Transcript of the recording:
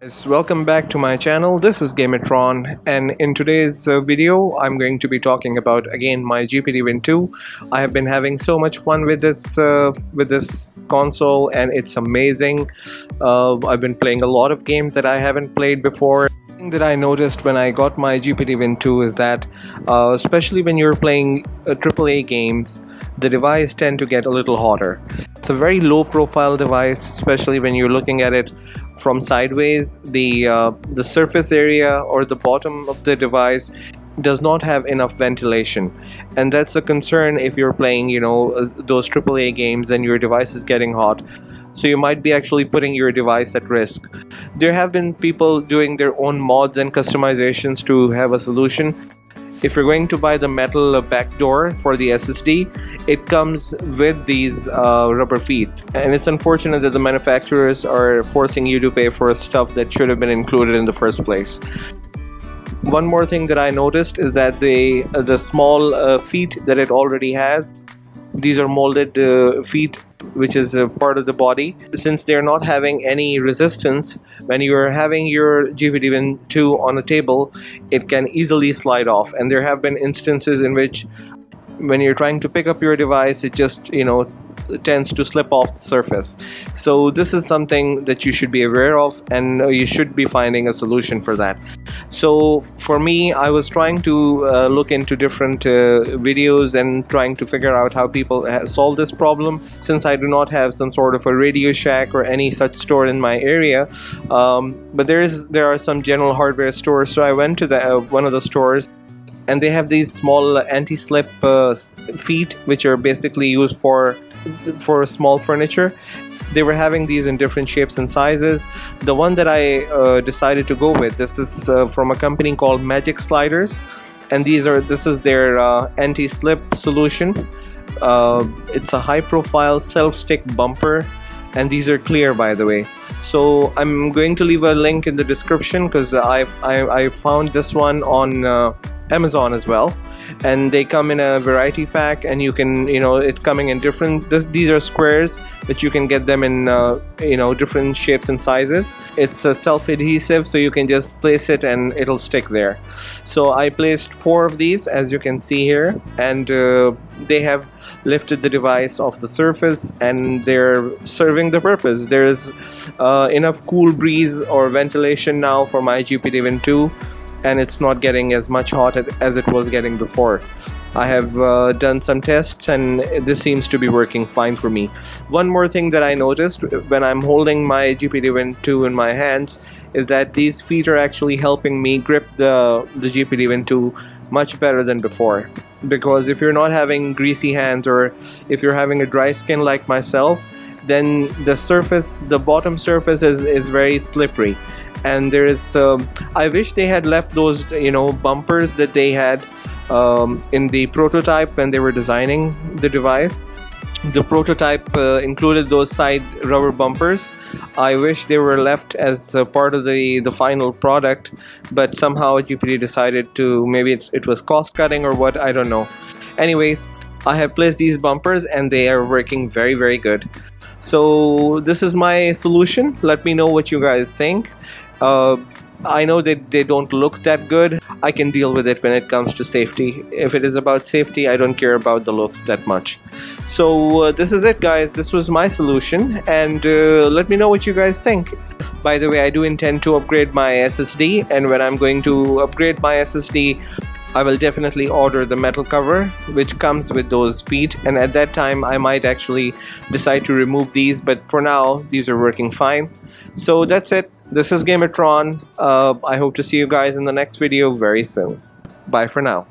Yes, welcome back to my channel. This is Gameatron and in today's uh, video I'm going to be talking about again my GPD Win 2 I have been having so much fun with this uh, with this console and it's amazing. Uh, I've been playing a lot of games that I haven't played before. That I noticed when I got my GPD Win 2 is that uh, especially when you're playing AAA uh, games the device tend to get a little hotter it's a very low profile device especially when you're looking at it from sideways. The uh, the surface area or the bottom of the device does not have enough ventilation. And that's a concern if you're playing you know uh, those AAA games and your device is getting hot. So you might be actually putting your device at risk. There have been people doing their own mods and customizations to have a solution. If you're going to buy the metal backdoor for the SSD, it comes with these uh, rubber feet. And it's unfortunate that the manufacturers are forcing you to pay for stuff that should have been included in the first place. One more thing that I noticed is that the uh, the small uh, feet that it already has, these are molded uh, feet which is a part of the body since they're not having any resistance when you're having your GPD Win 2 on a table it can easily slide off and there have been instances in which when you're trying to pick up your device it just you know tends to slip off the surface. So this is something that you should be aware of and you should be finding a solution for that. So for me I was trying to uh, look into different uh, videos and trying to figure out how people solve this problem. Since I do not have some sort of a Radio Shack or any such store in my area um, but there is there are some general hardware stores. So I went to the, uh, one of the stores and they have these small anti-slip uh, feet which are basically used for for small furniture. They were having these in different shapes and sizes. The one that i uh, decided to go with this is uh, from a company called magic sliders and these are this is their uh, anti-slip solution. Uh, it's a high profile self-stick bumper and these are clear by the way. So I'm going to leave a link in the description because I've I, I, found this one on uh, Amazon as well. And they come in a variety pack and you can you know it's coming in different this, these are squares but you can get them in uh, you know different shapes and sizes. It's a self-adhesive so you can just place it and it'll stick there. So I placed four of these as you can see here and uh, they have lifted the device off the surface and they're serving the purpose. There's uh, enough cool breeze or ventilation now for my GPD Win 2 and it's not getting as much hot as it was getting before. I have uh, done some tests and this seems to be working fine for me. One more thing that I noticed when I'm holding my GPD Win 2 in my hands is that these feet are actually helping me grip the, the GPD Win 2 much better than before. Because if you're not having greasy hands or if you're having a dry skin like myself, then the surface, the bottom surface is, is very slippery and there is um, I wish they had left those you know bumpers that they had um, in the prototype when they were designing the device. The prototype uh, included those side rubber bumpers. I wish they were left as part of the the final product but somehow GPD decided to maybe it was cost cutting or what I don't know. Anyways I have placed these bumpers and they are working very very good. So this is my solution. Let me know what you guys think uh, I know that they don't look that good. I can deal with it when it comes to safety. If it is about safety, I don't care about the looks that much. So uh, this is it guys. This was my solution and uh, let me know what you guys think. By the way, I do intend to upgrade my SSD and when I'm going to upgrade my SSD, I will definitely order the metal cover which comes with those feet and at that time I might actually decide to remove these but for now these are working fine. So that's it this is Gameatron. Uh, I hope to see you guys in the next video very soon. Bye for now.